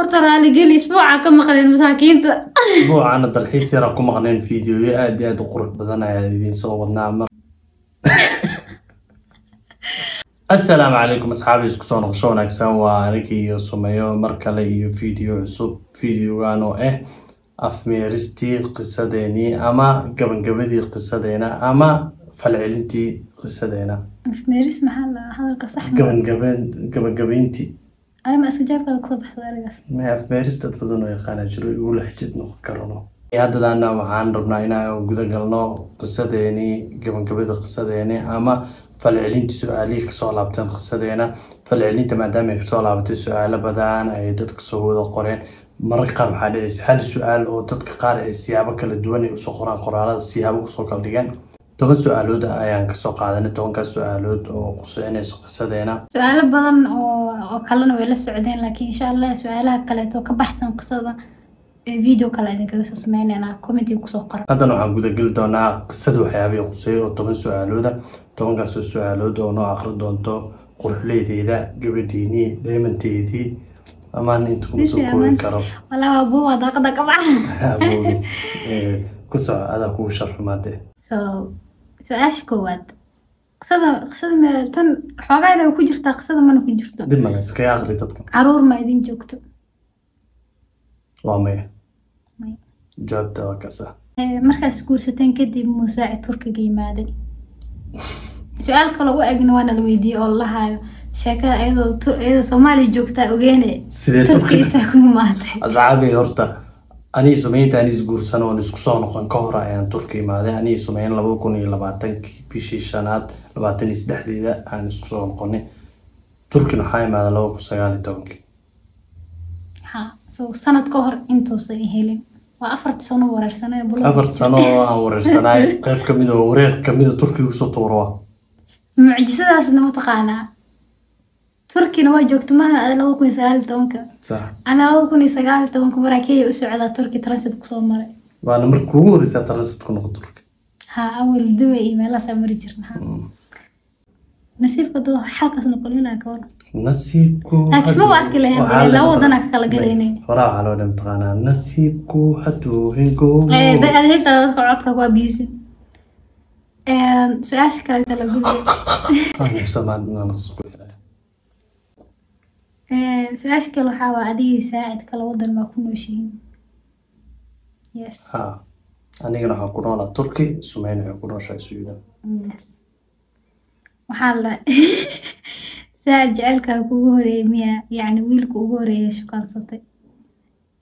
horta raaligeli isbuuca ka maqleen masaakiinta. Buucaana dalxiis yara ku maqneen fiidiyoyo aad aad u qurux badan ayaa idiin soo wadnaa assalaamu calaykum asxaabi isku soo noqosho wanaagsan waa aniga iyo sumeyo mar kale iyo fiideo cusub fiideogan oo ah afmeeristii qisadeenii ama gabagabadii qisadeena ama falcelintii qisadeena. Afmeeris afmeeris dad badan oo waxaan rabnaa inaan guda galno qisadeenii gabagabada qisadeeni ama falcelinta su'aalihii ka soo laabteen qisadeena falcelinta maadaama ka soo laabatay su'aalo badan ay dadka soo wada qoreen mararka qaar waxaa dhacaysa hal su'aal oo dadka qaar ay siyaabo kala duwan ay u soo qoraan qoraalada siyaabo ku soo kala dhigeen toban su'aalood ayaan ka soo qaadanay tobankaas su'aalood oo quseynaysa qisadeena. Su'aalo badan oo kalena way la socdeen laakiin insha allah su'aalaha kaleeto ka baxsan qisada video kale idinkaga soo sameynayna commentiga ku soo qora haddana waxaan gudageli doonaa qisada waxyaabihii quseeya oo toban su'aalooda tobankaasoo su'aalood oo noo akhri doonto quruxleydeeda gabadhiinii dheemanteedii amaan inta kuma soo koobi karo. Walaa daaqada ka baxa Awoodi. Eh, ku soco adaa kugu sharxumaatee. So su'aasha koowaad qisada qisada me- tan xoogaa inay ku jirtaa qisada mana ku jirto dib male iskaga dadka carruur ma idin joogto waa maya jawaabta waa kasa Ee, markaas guursateen kadib muusaaci turkiga yimaaday su'aal kale u egna waana la weydiiyey oo lahayo sheekada iyadoo iyadoo soomaaliya joogtaa ogeene sidee turkiga intaa ku imaatay asxaabay horta anii sumeynta aan isguursan oon isku soo noqon ka hor ayaan turki imaaday. Anii sumeyn laba kun iyo labaatankii bishii shanaad labaatan iyo saddexdeeda aan isku soo noqonay. Turkina waxaa imaaday laba kun sagaal iyo tobankii ha so sanad ka hor intuusan helin. Waa afartii sano wareersanay sano oo aan wareersanaay qayb ka mid oo wareer kamida turkiga u soo tuura mucjisadaasna mataqaanaa turkina waa joogto maahan ada laba kun iyo sagaal iyo tobanka ana laba kun iyo sagaal iyo tobanka maraa kenya u socdaa turki transit ku soo maray. Waana marka ugu horeysaa transit ku noqo turki ha awal duwe iyo meelahaasaa mari jirna. Ha. Nasiibka duu xalkaas noqolinaa ka waran nasiibku laakiin ma arki lahayn Waxaa bale, la- laba wadanaa ka kala galaynay horaa waxaa loo dhan taqaanaa nasiibku hadduu hingo. Ada heystaa dadka codka waa biisin su'aasha kaleeta la gudbay su'aasha kale waxaa waa adigii saacid kala wadan maa ku nooshihiin ha anigana waxaan ku noolaa turki sumeyn waxay ku nooshahay yes. Waxaa la saacid jecelkaa kugu horeeyay miya yacni wiilka ugu horreeya shukaansatay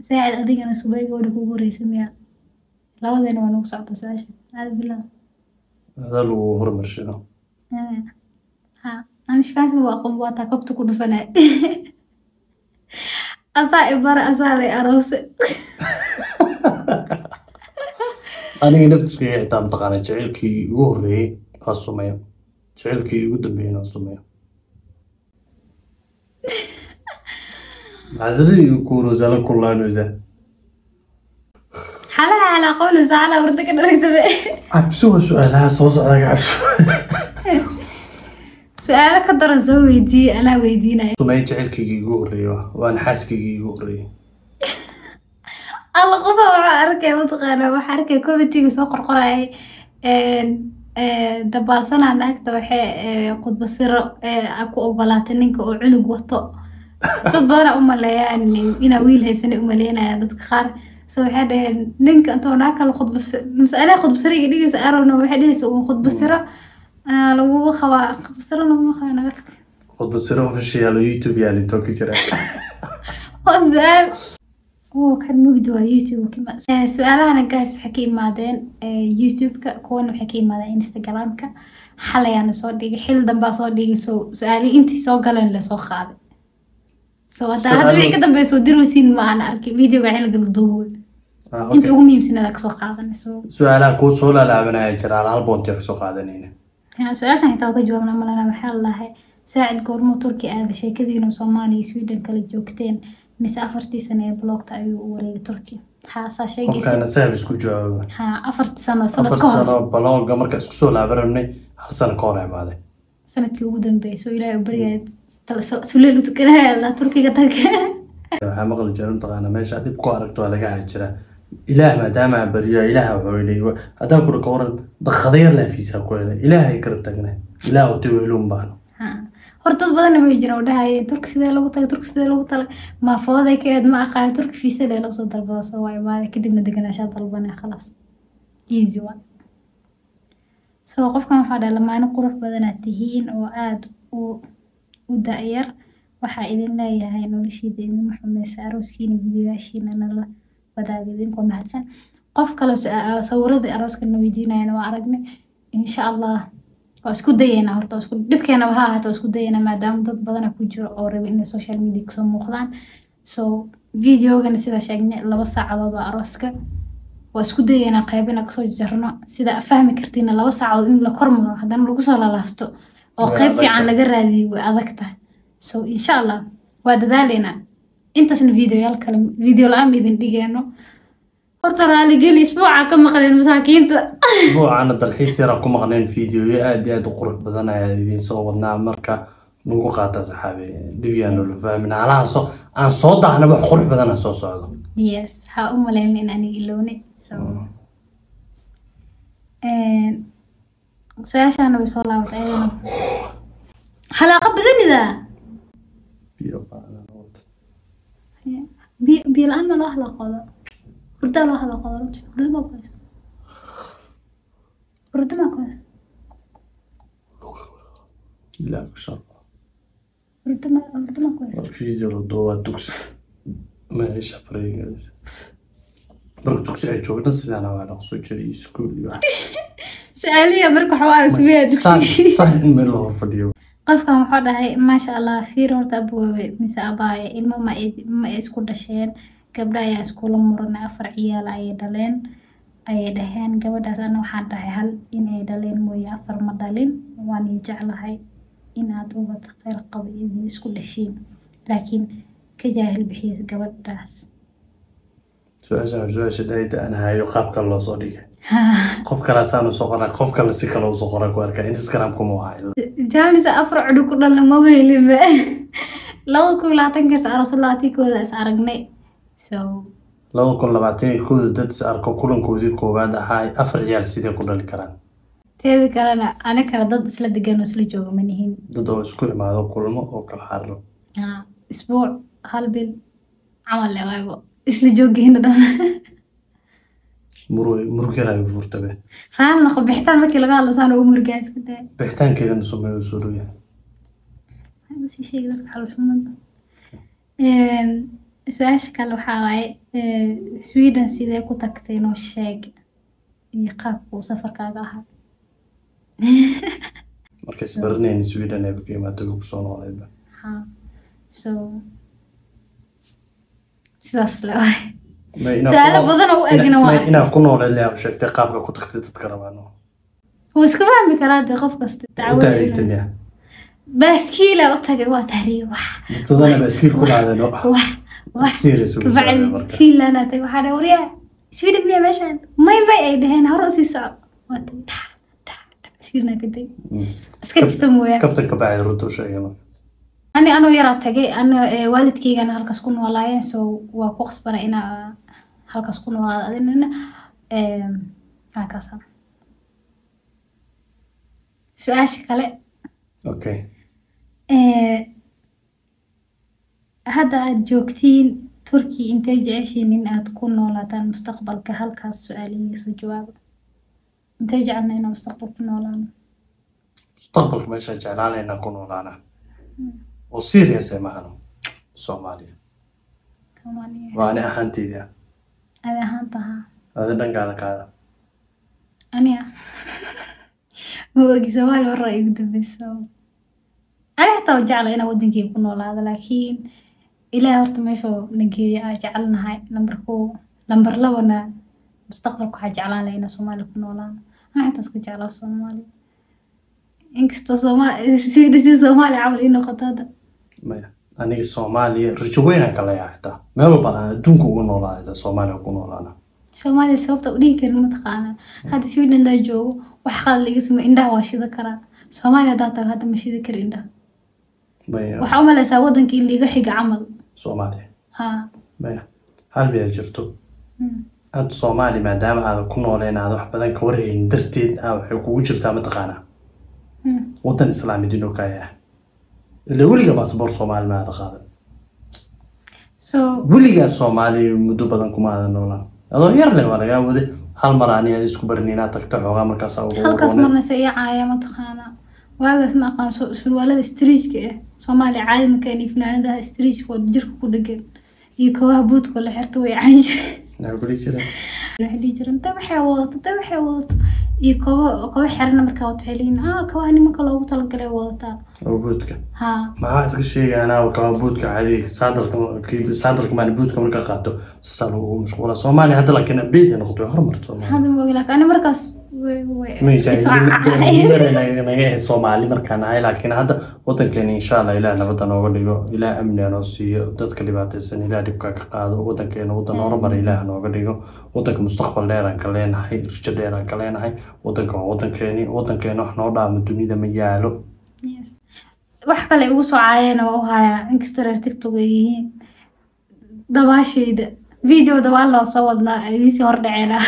saacid adigana subaygoodha kugu horeysa miya labadeena waa nagu socda su'aasha. Aada bilaa adaa lagu horumarshino ha ani shukaansiga waa aqoon waa taa kobta ku dhufanay asaa ibara asaa lay aroose aniga naftirkayga xitaa mataqaana jaceylkii ugu horeeyey waa sumeyo jaceylkii ugu dambeeyeyna waa sumeyo maxasadadii ku horeysaa la kullaanaysaa xalaha calaa qowleysa calaa warda ka dharagtabe cabsi waa su'aalaha soo socda cabsi su'aalo ka daran soo weydiiyey anaa weydiinaya. Sumeyo jaceylkaygii ugu horeeyey waa waana xaaskaygii ugu horeeyey alla qofa waxaa arkay mataqaana waxaa arkay comitiga soo qorqorayay dabaalsanaa naagta waxay ee, khudba siro ee, ku ogolaatay ninka oo cunug wato. Dad badana u maleeyaan inaa wiil haysanay u maleynaya dadka qaar. So waxay dhaheen ninka intoo naag kale khudba mise anaa khudba siro iga dhigaysa arowna waxay dhahaysa uun khudba siro lagugu qabaa khudba siro laguma qabaa naga tag. Khudba siro official youtube yaalito ka jira oo kan mugdi waa youtube ka Eh, su'aalahana guys waxay ka imaadeen eh, youtube-ka kuwana waxay ka imaadeen instagram-ka. Xalayaana soo dhigay xil dambaa soo dhigay so su'aalihii intii soo galeen la soo qaaday. So hadda hadda wixii ka dambeya soo dirweysiin ma aan arkay videoga xilga la duubay Ah, inta ugu muhiimsanaada ka soo qaadanay so su'aalaha kuu soo laalaabanaya jiraan hal boontiya ka soo qaadanayna su'aashan xitaa waa ka jawaabna malana waxaa lalahay saacid goormuu turki aaday sheekadiinu soomaaliya iyo sweden kala joogteen mise afartii sano ee blogta ayuu u wareegay turki. Ha saa sheegaysa qofkaana sahab isku jawaaba. Ha afartii sano sanad afar ka hor. sano balooga marka isku soo laabanabnay hal sano ka hor imaaday sannadkii ugu dambeeyay soo ilaahay u baryaya tuleel u tukanaya la turkiga tag. Waxaa maqli jira mataqaana meesha dhib ku aragto waa laga hajira ilaah maadaama baryo ilaah wuxuu yidhi haddaan kuri ka waran dakhadeer laafiisa ku helay ilaahay garab tagne ilaah wata weelun baano hor dad badanna way jiraan dhahayeen turki sidee lagu tagay turki sidee lagu talay maafooday ka eed ma aqaan turki fiisa lee lagu soo dalbada soo waa imaada kadibna deganaashaa dalbanaya khalaas easy one. So qofkan waxaa dhaha lamaano qurux badanaad tihiin oo aada u u da-yar waxaa idin leeyahay noloshiida idinma xumeysa arooskiina videoyaashiina nala wadaaga idinkoo mahadsan qof kale su- sawiradii arooskana weydiinayana waa aragnay insha allah waa isku dayeynaa horta dhibkeenaba ha ahaata waa isku dayeynaa maadaama dad badana ku jiro oo raba inay social media ka soo muuqdaan. So videogana sidaa sheegnay laba saacadood waa arooska. Waa isku dayeynaa qayb inaa ka soo jarno. Sida fahmi kartiina laba saacadood in la kormaro haddana lagu soo lalaafto oo adag fiican laga raadiyo way adag tahay so insha allah waa dadaaleynaa intaasna videoyaal kale video la'aan idin dhigeeno. Horta raaligeli isbuuca ka maqleen masaakiinta. Buucaana dalxiis yaraa ku maqneen fiidiyoyo aad iyo aad u qurux badan ayaa idiin soo wadnaa. Marka nagu qaata saxaabe dhib yaan nolo fahmin. Halahan soo aan soo daahna wax qurux badan aan soo socdo. Yes ha u malayn in ilowne so Een, su'aashaana way soo laabatay halaaqa badanida. Biyo biyo la'aan ma loo halaaqooda hurdaa loo halaaqooda runtii hurda maa ku hayso hurda maa ku hayso ilaa ku sharfa hurda ma hurda maa ku hayso war fiideo la duubaa dugsi meesha fariigalaysa marka dugsi ay joogna sidaana waa dhaqso jiray iskuul iyo wax. su'aaliya marka waxaa u aragta miyaa saan dugsi saan in meel la hor fadhiyo qofkan wuxuu dhahay maasha allah fiir horta aboowe mise abaaye ilmo ma isku dhasheen. Gabdha ayaa iskula muranay afar ciyaal ayay dhaleen ayay dhaheen. Gabadhaas ana waxaan dhahay hal inay dhaleen mooye afar ma dhalin. Waan ii jeclahay inaad ubad kheyr qabo idin isku dhashiin. Laakiin ka jaahil bixiyo gabadhaas su'aasha dhayda aan hayo qaabka loo soo dhigay. Qof kalaasaanu soo qoraa qof kale si kale u soo qoraa ku arkaa. Instagramka ma aha jaanis afar cudug ku dhalna maba helinba laba kun aroos labaatikooda is aragnay. So laba kun labaatan iyo kooda dad is arko kulankoodii koowaad ahaa afar ciyaal sidee ku dhali karaan? Teeda kalena ani kale dad isla degan oo isla jooga ma nihin. Dad oo isku imaado kulmo oo kala xariro isbuuc hal bil camal le waaybo isla jooggeena dhan murugaraay furtabe raan laqo bixitaan markii laga hadlo saan ugu murgaa iska daa bixitaankeedana u soo dhowyahay waxaan u sii sheegi dadka xalxumada su'aasha kale waxaa waaye eh, sweden sidee ku tagtay noo sheeg? Iyo qaabka uu safarkaaga ahaa. Markays baranayni sweden ayba ka imaatay ku soo nooleedba so sidaas le inaa Su'aalo badan oo u egna waa. ma inaa ku nooleed leh sheegtay qaabka ku tagtay dadka rabaan wuu iska fahmi karaa dee qof kasta dacwada miya baaskiila u tagay waa tahriib wax dad badana baaskiil ku socday kabacdi marka. finland aa tagay waxaa dhahay waryaa sweden miya meeshaan? May may ay dhaheen hore u sii soco waa tagay dhax dhax dhax sweden aa ka tagay Mm. iska jifta mooyaa kaftan ka bacay runta u sheegay marka ani anoo yaraa tagay ano waalidkeygana halkaas ku noolaayeen so waa ku qasbana inaa halkaas ku noolaado adinana halkaas. Su'aasha kale. Okay. Eh, hadda aad joogtiin turki intay jeceshiin in aad ku noolaataan mustaqbalka? Halkaas su'aalihiga soo jawaaba intay jecelna inaa mustaqbal ku noolaano? Mustaqbalka meesha jeclaanayna ku noolaana oo serious ay mahano soomaaliya. Waa ani ahaanteyda adi ahaan tahaa adi dhankaada kaada. Aniga ma ogi soomaaliya waraa igu dambeyso ani xitaa waa jecla inaan wadankeyga ku noolaado laakiin ilaahay horta meeshuu na geeya aa jecelnahay lambar kow lambar labana mustaqbalka waxaa jeclaan lahaa inaan soomaaliya ku noolaano ana xitaa iska jeclaa soomaaliya inkastoo soomaaliya si soomaaliya camal ii noqoto hadda maya aniga soomaaliya rajo weynaan ka leeyahay xitaa meel walba aan adduunka ugu noolaa xitaa soomaaliya ku noolaana soomaaliya sababta u dhihi karin mataqaanaa hadda sweden daa joogo wax qalad laga samey indhaha waa shida karaa soomaaliya haddaa tago hadda ma shidi kari indhaha maya waxaa u malaysaa wadankii liiga xiga camal soomaaliya ha maya hal miyaa jirto Mm. hadda soomaali maadaama aada ku nooleen aada wax badan ka warhaynin darteed ah waxay kugu jirtaa mataqaanaa Mm. waddan islaamid inuu kaya ah ila weliga baasboor soomaali ma aada qaadan weligaa soomaali muddo badan kuma noolaan adoo yar leh waa lagaa wade. Hal mar ani aad isku barin inaad tagta xoogaa markaas halkaas marna se ii caaya mataqaanaa waagaas ma aqaan surwaalada striijka ah soomaaliya caadi makaan iyo fanaanadaha striijka oo jirka ku dhegan iyo kabaha buudka la xirta way caan jireen waxay wadato ta waxay wadato iyo kaba kaba xirana markaa waxay leeyihiin ah kabaha nimanka loogu talagalay wadataa. Oo buudka. Ha. Maxaa iska sheegaya anaa kaba buudka caadiga saandarka kii- saandarka maali buudka marka qaato sasaa lagu mashquula. Soomaaliya hadda laakiin beed ay noqotay hormarta soomaaliya hadda ma ogi laakiin ani markaas naga ahayd soomaali markaan ahay laakiin hadda wadankeena insha allah ilaah nabadda nooga dhigo ilaah amniga noo siiyo dadka dhibaataysan ilaah dhibka ka qaado wadankeena wadan horumar ilaah nooga dhigo wadanka mustaqbal dheeraan ka leenahay rijo dheeraan ka leenahay wadanka waa wadankeeni wadankeena wax noo dhaamo dunida ma yaalo wax kale igu soo caayeen waa u hayaa inkastoo reer tiktok ay yihiin dabaashayda video dabaal loo soo wadnaa idiisii hordhaceena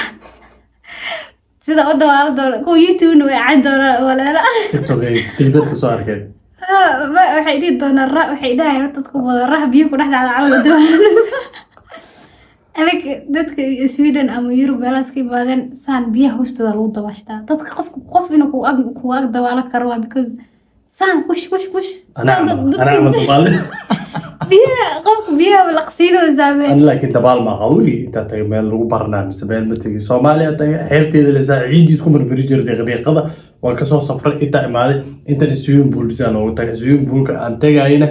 sida u dabaalo doona kuwa youtubena way cayn doonaan walaala. Tiktok ay tilbeed ku soo arkeen. Waxay dhihi doonaan ra waxay dhahayaan dadku badan rah biyo ku dhex dhacda aniga dadka sweden ama yurub meelahaas ka imaadeen saan biyaha hoostooda lagu dabaashtaa. Dadka qofka qof inuu kugu ag kugu ag dabaalo karo waa because saan kush kush kush biyaha qofka biyaha laqsiinoo saameyn laakiin dabaal ma qawli intaa tagay meel lagu baranaa mise meel ma tegi. Soomaaliya tagay xeebteeda lesaa ciidii isku marmari jiray deeqdeeqada waan ka soo safray intaa imaaday. Intan swimming pool bisaa loogu tagay swimming poolka aan tegayna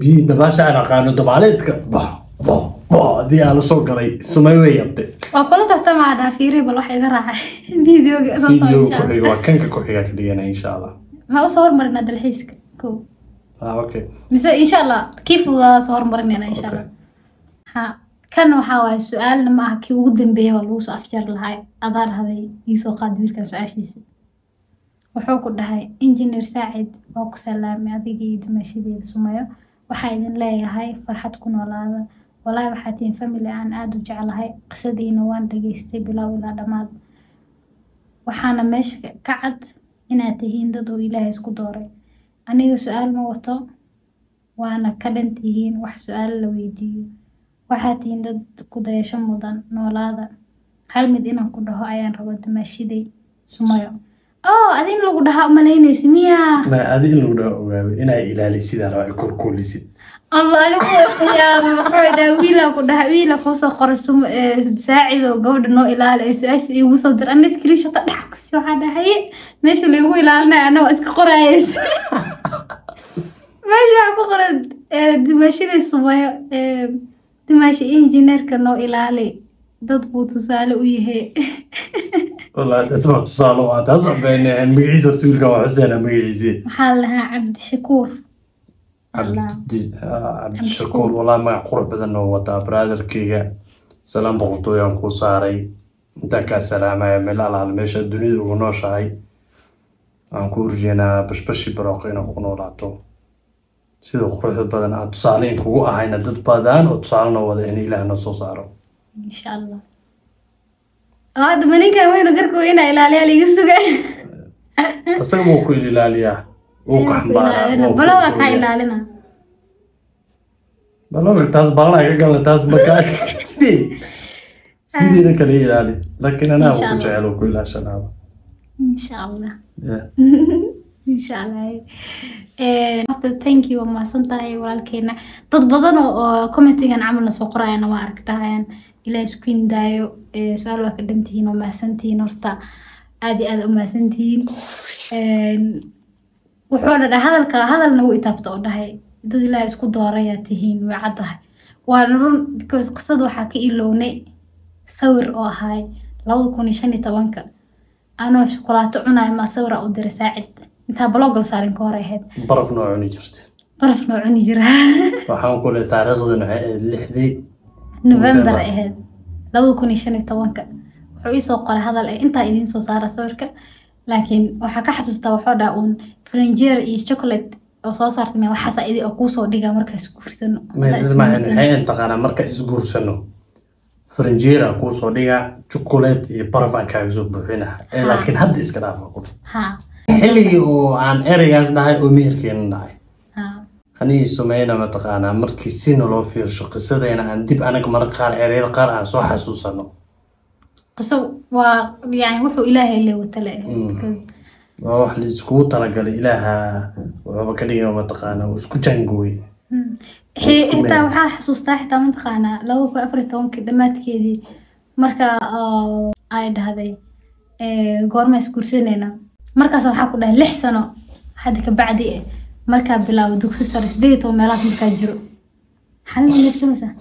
biyihii dabaasha aan aqaano dabaaleedka boh boh boh haddii aan la soo galay sumay way yabtay. Waa kula tartamaa dhaa fiiri bal wax iga raacay videoga ku xiga waa kanka ku xiga ka dhigana insha allah. Ma u soo hormarinaa dalxiiska ko okay mise insha allah kii fududaada soo hormarinayna insha allah ha kan waxaa waaye su'aalna ma aha kii ugu dambeeya waa lagu soo afjar lahay adaa dhahday iisoo qaad wiilkan su'aashiisa. Wuxuu ku dhahay engineer saacid waa ku salaamay adiga iyo dumashadeeda sumayo waxaa idin leeyahay farxad ku noolaada walaahi waxaa tihiin family aan aada u jeclahay qisadiina waan dhageystay bilow ilaa dhammaad. Waxaana meesha ka cad inaad tihiin dad uu ilaahay isku dooray aniga su'aal ma wato waana ka dhan tihiin wax su'aalo la weydiiyo. Waxaad tihiin dad ku dayasho mudan noolaada. Hal mid inaan ku dhaho ayaan raba dumaashiday sumayo. Oo adin lagu dhahaa umalaynaysa miyaa? Ma adi in lagu dhaho ogaabay inaa ilaalisid aa rabaa korkoolisid wiilaa ku dhaha wiila kuusoo qoray sum saacid oo gabadha noo ilaali ay su'aasha iigu soo dir ana screenshota dhex kasi waxaa dhahaye meesha laygu ilaalinaya anagoo iska qoraayay meesha waxaa ku qoran eh, dimaashadii sumayo eh, dimaasha injineerka noo ilaali dad buu tusaale u yahay. Wallaahi dad baa tusaale u ah taas abeen magaciisa horta wiilka waa xuseena magaciisii maxaa la dhahaa cabdishakuur cabdishakuur walaa magac qurux badan oo wataa salaam boqortooyaan kuu saaray. Intaa kaa salaamaya meel alaal meesha dunida ugu nooshahay waxaan ku urjeenaa bashbashi barooq inaad ku noolaato. Sida quruxda badan aan tusaaleyn kugu ahayna dad badan oo tusaale noo wada in ilaah noo soo saaro. Hadda maninkan weynu garka weynaa ilaaliyaa liiga sugay isaga wuu ku ilaaliyaa taas balana ka galna taas makaa sidee sideeda kale ilaali laakiin anaa Insha ku Allah. jecel oo ku ilaashanaaba insha allah Yeah. insha allah horta thank you waa mahadsan tahay walaalkeena dad badan oo oo commentigan camalna soo qorayana waa aragtahayaan ilaa isku indaayo Eh, su'aal waa ka dhantihiin waa mahadsantihiin horta aad iyo aad u mahadsantihiin Een, wuxuuna dhahay hadalka hadalna wuu itaabta oo dhahay. Dad ilaahay isku doorayaa tihiin way caddahay. Waana run because qisada waxaa ka ilownay sawir oo ahay labada kun iyo shan iyo tobanka. Anoo shukulaato cunayo maa sawira u diray saacid. Intaa baloogal saarin ka hor ahayd. Baraf noo cuni jirta baraf noo cuni jira waxaan ku taariikhdan waxay ahayd lixdii november November. ay ahayd labada kun iyo shan iyo tobanka. Wuxuu iisoo qoray hadal intaa idiin soo saara sawirka laakiin waxaa ka xasuustaa wuxuu dhaha uun franjeer iyo chocolate oo soo saartay me waxaasa idi oo kuusoo dhigaa markaas guursano. Maxay taqaanaa marka isguursano faranjeera kuusoo dhigaa jukuleed iyo barafaan kaaga soo buuxina. Ee laakiin hadda iska dhaafa ku xilligii oo aan ereygaas dhahay oo meherkeena dhahay ha. Anigii sumeyna mataqaanaa markii si naloo fiirsho qisadeena aan dib anaga mararka qaar ereyada qaar aan soo xasuusano qiso waa yani wuxuu ilaahay le watale Mm. waa wax la iskugu talagalay. Ilaaha wuxuuba ka dhigay mataqaanaa uu isku jaangooyey Mm. Xitaa waxaa xasuustaa xitaa mataqaanaa laba kun afar tobankii dhammaadkeedii marka oo ay dhahday goorma isguursanayna markaas waxaa ku dhahay lix sano hadda ka bacdi markaa bilaabo dugsi sare sideed toban meelahaas markaa jiro. Xalin ma neefsanaysaa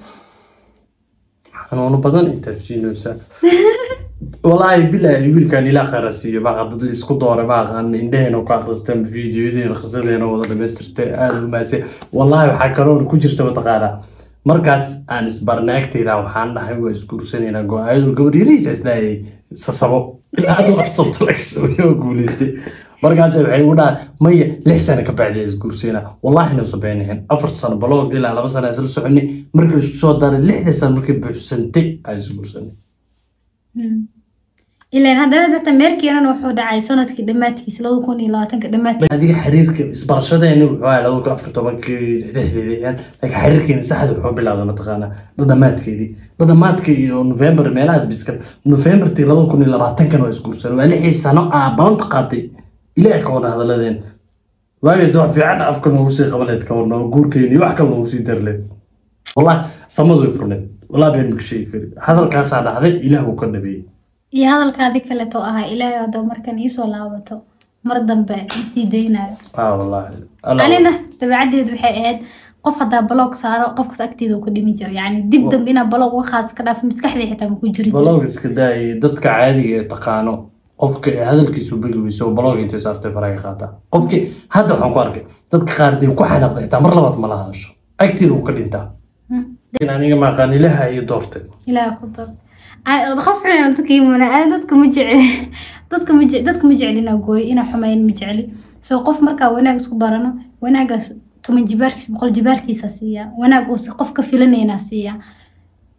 xanuuno badan ay taabsiinaysaa walaahi bilaahi wiilkan ilaa qarasiiyo baaqa dad la isku dooray baaqan indhaheen ka aqristaan fiidiyoyadeen qisadeena wada dhamaystirtay aada umaasay walaahi waxaa kaloo ku jirta mataqaanaa markaas aan isbarnay agteyda waxaan dhahay waa isguursanaynaa go'aayadu gabar yariisa isdhaayay sasabo ilaa soo guuleystay markaas waxay igu dhahay maya lix sano ka bacdi isguursanaa wallaahi sabeynahen afar sano baloog ilaa laba sano isla soconay markii isku soo daray lixda sano markii buuxsantay aan isguursanay ilaan haddana dadta meelkeenana wuxuu dhacay sannadkii dhammaadkiisa laba kun iyo labaatanka dhammaadkiisa adiga xiriirka isbarashadeeni wuxuu ahaa laba kun afar tobankii dhexdeedii ahaan laakiin xiriirkeeni saxda wuxuu bilowday mataqaanaa dhadhamaadkeedii dhadhamaadka iyo november meelahaas biska novembertii laba kun iyo labaatankan waa isguursanay waa lixii sano aa balanta qaatay ilaah ka wana hadaladeen waagays wax fiican afka noogu sii qabaleed ka warna guurkeeni iyo wax kale noogu sii darleed wallahi samadu furneed wallahi been maka sheegi kari hadalkaasaa dhacday ilaah uu ka dhabeeyey iyo hadalkaadi kaleto ahaa ilaahay hadda markan iisoo laabato mar dambe isii daynayo. Ah anina dabeecaddeedu waxay ahayd qof haddaa balog saaro qofkas agteeda ka dhimi jiro yani dib dambe inaa balog uga qaadis ka dhaaf maskaxdii xitaa ma ku jiri iska dadka caadiga ee taqaano qofka hadalkiisu begi weyso balog intay saartay faraga qaata. Qofki hadda waxaan ku arkay dadka qaar dee ku xanaaqda xitaa mar labaad ma la hadasho agtiina uu ka dhintaa. Hmm. aniga maaqaan ilaha iyo doortay. Ilaah ku Aan- qof xun dadka imana aan dadka ma jecli. Dadka dadka ma jecli inaa gooyo inaa xumayn ma jecli. So qof markaa wanaag isku barano wanaagaas toban jibaarkiis boqol jibaarkiisa siiya. Wanaag uu qof ka filanayna siiya.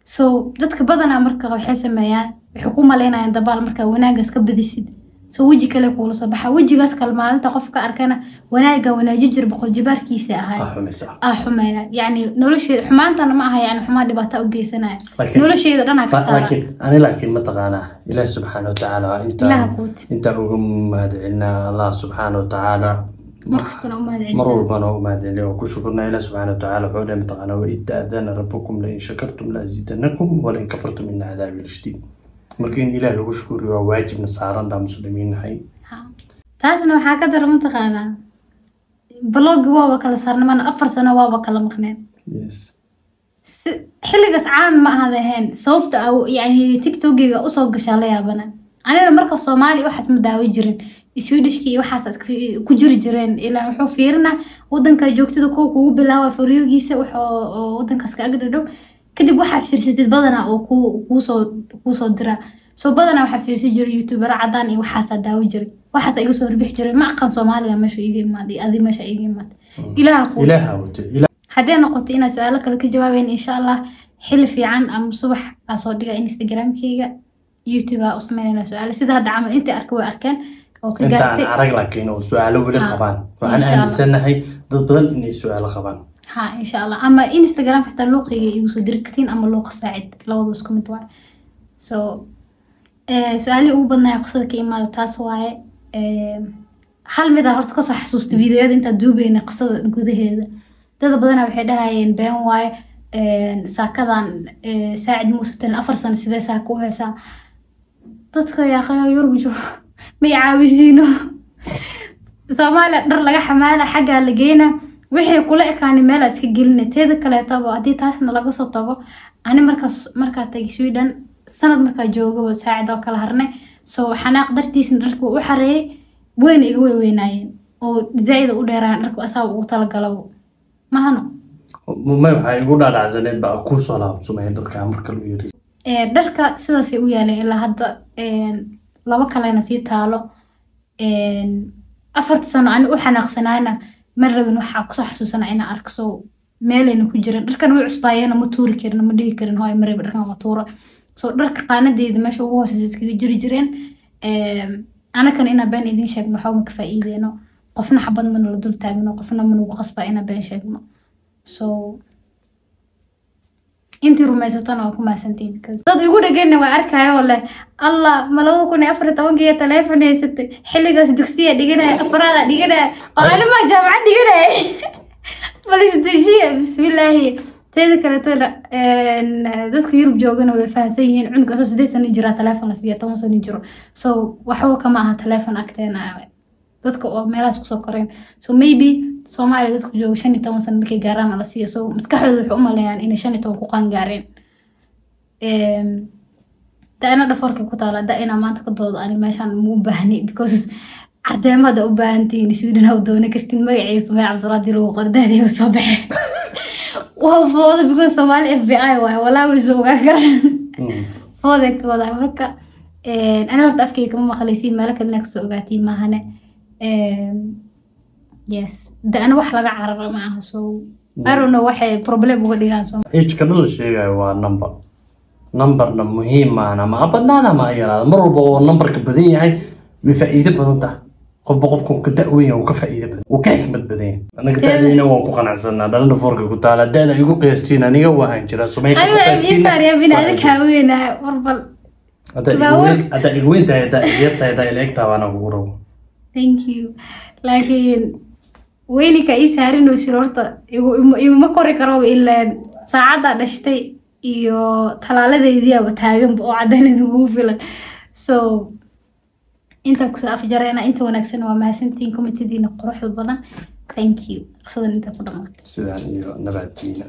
So dadka badanaa marka waxay sameeyaan waxay ku malaynayaan dabaal markaa wanaagaas ka badisid so weji kale kuula soo baxa. Wejigaas kale maalinta qof ka arkana wanaaga wanaaji jir boqol jibaarkiisa ahay ah xumaysa. Ah yani nolosheeda xumaantana ma aha yani xumaa dhibaato u geysanaya nolosheeda dhanaa ka ani laakiin ma taqaanaa ilaah subxaana watacaala intaa uga mahadcelinaa allah subxaana watacaala mar walbana u mahadceliya ku shukrnaa ilaah subxaana watacaala wuxuu dhahay mataqaanaa waid taadana rabukum lain shakartum laazidanakum walain kafartum ina cadaabi lashdiid marka in ilaah lagu shukuriyo waa waajibna saaran daa muslimiin nahay. Ha. taasna waxaa ka dara mataqaanaa baloogi waaba kala saarnimana afar sano waaba kala maqneen. Xilligaas caan ma ahad ahayn sababta a yani tiktokiga u soo gashaa la yaabana. Anina marka soomaali waxaas ma daawo jirin swedishki iyo waxaas ku jiri jireen ilaa wuxuu fiirina wadanka joogtada kow kugu bilaaba fariyoogiisa wuxuu wadankaas ka agdhadhow kadib waxaa fiirsatid badanaa oo ku kuusoo dira. Soo badanaa waxaa fiirsan jiray youtubero cadaan iyo waxaasaa daawo jiray. Waxaasa iga soo horbixi jiray. Ma aqan soomaaliga meesha iga imaaday adi meesha iga imaaday ilaaha kuu ilaaha wate ilaah haddii noqoto inaad su'aalo kale ka jawaabeyn insha allah xili fiican ama subax aa soo dhiga instagramkeyga youtube aa u sameynayna su'aalo. Sida hadda camal intii arka way arkeen intaan arag laakiin oo su'aalo weli qabaan. Waxaan aaminsanahay dad badan inay su'aalo qabaan ha insha allah ama instagram xitaa luuqayga igu soo diri kartiin ama luuqa saacid labadu isku mid waay. So eh, su'aalihii ugu badnaa qisada ka imaada taas waaye Eh, hal mid aa horta ka soo xasuusta videoyada intaa duubeyna qisada gudaheeda. Dada badanaa waxay dhahayeen been waaye eh, saakadan saacid muusutan afar sano sidee saaka u heesaa. Dadka yaaqayo yurub joogo may caawisiino soomaaliya dhar laga xamaala xaggaa la geyna wixii kula ekaani meelaa iska gelina teeda kaleetaba haddii taasna laga soo tago ani markaas markaa tagay sweden sanad markaa joogaba saacid oo kala harnay. So xanaaq dartiisna dharka waa u xareeyay weyna iga weyweynaayeen oo zaaida u dheeraan dharka asaaba ugu talagalabo mahano may waxaa igu dhaadhacsaneed baa kuu soo laabsumay dharkaa marka lu yiri. Dharka sidaasay u yaaleen ilaa hadda laba kalena sii taalo. Een, afarta sano ani u xanaaqsanaana ma rabin waxaa ku soo xasuusana inaa arko so meelayna ku jiran dharkan way cusbaayeena ma tuuri karin ma dhihi karin. Hooy ma rabi dharkan waa tuura so dharka qaanadeeda meesha ugu hooseysa iskaga jiri jireen anakan inaa been idiin sheegno waxba maka faa'iideyno qofna xabad mana la dul taagno qofna manugu qasbaa inaa been sheegno. So intii rumaysatana waa ku mahadsantiin dad igu dhegeyna waa arkaayo oo leh allah ma labada kun iyo afar iyo tobankiiyo taleefon haysatay xilligaas dugsiya dhiganaya afaraada dhiganaya oo alimaa jaamacad dhiganaya balisdejiya bismillaahi. Teeda kaletana dadka yurub joogana way fahamsan yihiin cunugaasoo sideed sano jiraa taleefon la siiya toban sano jiro. So waxba kama aha taleefon agteena dadka oo meelahaas ku soo koreen. So maybe soomaaliya dadka jooga shan iyo toban sano markay gaaraan la siiya so maskaxdooda waxay u maleeyaan inay shan iyo toban ku qaangaareen. Da'ina dhafoorkay ku taala da'ina maanta ka doodo ani meeshaan muu baahni because cadeemada u baahantihiin sweden haw doona kartin magaciisa sumaya cabdullah dii lagu qoro daadiga soo baxe waa fooda because soomaali f b i waaye walaa way soo ogaan karaan. Fooday ka wadaa marka ani horta afkayga kama maqlaysiin meelo kalena ka soo ogaatiin maahane yes. De ana wax laga carara ma aha so know waxay problem uga dhigaan dhan la sheegayo waa number. Numberna muhiim maahan ama ha badnaada ama ha yaraada mar walba oo numberka badan yahay way faa'iido badan tahay. Qofba qofku ka da-weyn ka faa'iido badan uu ka xikmad badan yahay. Anaga da-dayna waan ku qanacsanaa dhalana foorka ku taala da-da igu qiyaastiin aniga waan jiraa sumayka ku aniga ciisaaryaa bin adika haweenahay warbal haddaa igu weyn tahay haddaa igu yar tahay haddaa ila eg tahay waana kugu rabo thank you. Laakiin weynika ii saarinaysin horta iguma kori karo ilaa saacaddaa dhashtay iyo talaaladeediiaba taaganba oo caddaynad ugu filan. So intaan ku soo afjareena inta wanaagsan waa mahadsantiin komitadiina quruxda badan. Thank you. Qisadan inta ku dhamaatay sidaan iyo nabaddiina